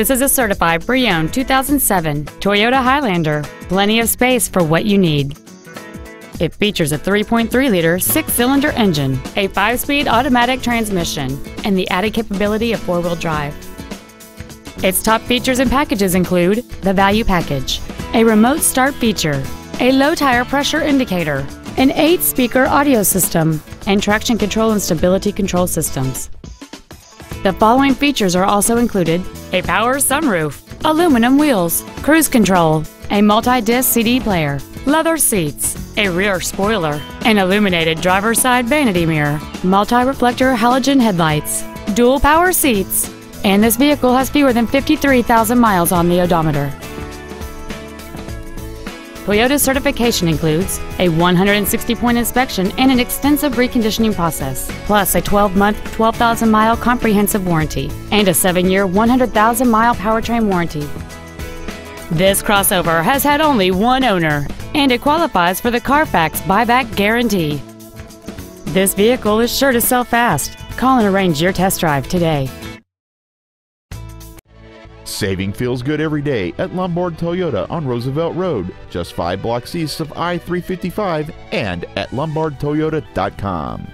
This is a certified pre-owned 2007 Toyota Highlander. Plenty of space for what you need. It features a 3.3-liter six-cylinder engine, a 5-speed automatic transmission, and the added capability of four-wheel drive. Its top features and packages include the value package, a remote start feature, a low tire pressure indicator, an 8-speaker audio system, and traction control and stability control systems. The following features are also included a power sunroof, aluminum wheels, cruise control, a multi-disc CD player, leather seats, a rear spoiler, an illuminated driver's side vanity mirror, multi-reflector halogen headlights, dual power seats, and this vehicle has fewer than 53,000 miles on the odometer. Toyota's certification includes a 160-point inspection and an extensive reconditioning process, plus a 12-month, 12,000-mile comprehensive warranty and a 7-year, 100,000-mile powertrain warranty. This crossover has had only one owner, and it qualifies for the Carfax buyback guarantee. This vehicle is sure to sell fast. Call and arrange your test drive today. Saving feels good every day at Lombard Toyota on Roosevelt Road, just five blocks east of I 355, and at lombardtoyota.com.